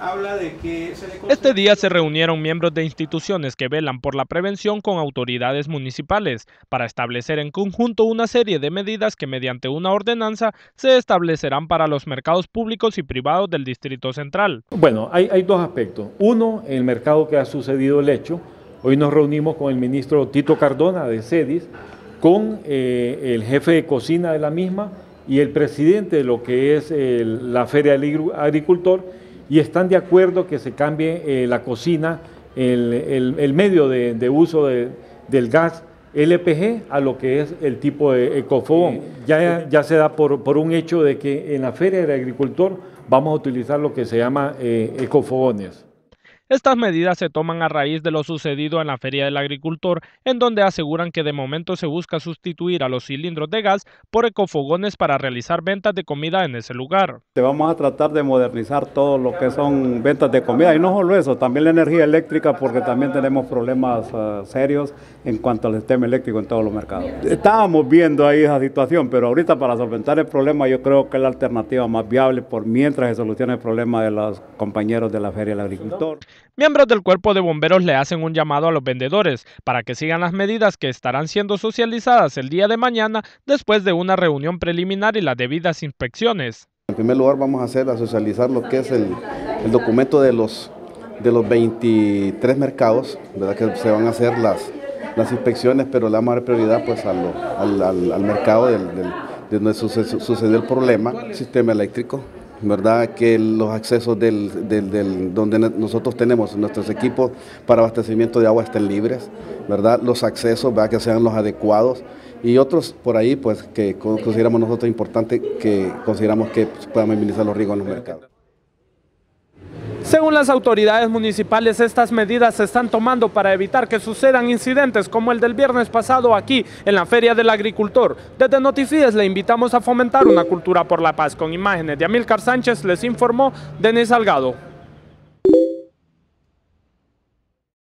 habla de que Este día se reunieron miembros de instituciones que velan por la prevención con autoridades municipales para establecer en conjunto una serie de medidas que mediante una ordenanza se establecerán para los mercados públicos y privados del Distrito Central. Bueno, hay, hay dos aspectos. Uno, el mercado que ha sucedido el hecho. Hoy nos reunimos con el ministro Tito Cardona de CEDIS, con eh, el jefe de cocina de la misma y el presidente de lo que es la Feria del Agricultor y están de acuerdo que se cambie eh, la cocina, el, medio de, uso del gas LPG a lo que es el tipo de ecofogón. Ya, ya se da por, por, un hecho de que en la Feria del Agricultor vamos a utilizar lo que se llama eh, ecofogones. Estas medidas se toman a raíz de lo sucedido en la Feria del Agricultor, en donde aseguran que de momento se busca sustituir a los cilindros de gas por ecofogones para realizar ventas de comida en ese lugar. Vamos a tratar de modernizar todo lo que son ventas de comida y no solo eso, también la energía eléctrica porque también tenemos problemas uh, serios en cuanto al sistema eléctrico en todos los mercados. Estábamos viendo ahí esa situación, pero ahorita para solventar el problema yo creo que es la alternativa más viable por mientras se solucione el problema de los compañeros de la Feria del Agricultor. Miembros del cuerpo de bomberos le hacen un llamado a los vendedores para que sigan las medidas que estarán siendo socializadas el día de mañana después de una reunión preliminar y las debidas inspecciones. En primer lugar vamos a hacer a socializar lo que es el, documento de los, de los 23 mercados, ¿verdad? que se van a hacer las, las inspecciones, pero le vamos a dar prioridad pues, al, al, mercado del, de donde sucedió el problema, sistema eléctrico, ¿verdad? Que los accesos del, del, donde nosotros tenemos nuestros equipos para abastecimiento de agua estén libres, ¿verdad? Los accesos, ¿verdad? Que sean los adecuados y otros por ahí, pues, que consideramos nosotros importante que consideramos que puedan minimizar los riesgos en los mercados. Según las autoridades municipales, estas medidas se están tomando para evitar que sucedan incidentes como el del viernes pasado aquí en la Feria del Agricultor. Desde Notifides le invitamos a fomentar una cultura por la paz. Con imágenes de Amilcar Sánchez les informó Denis Salgado.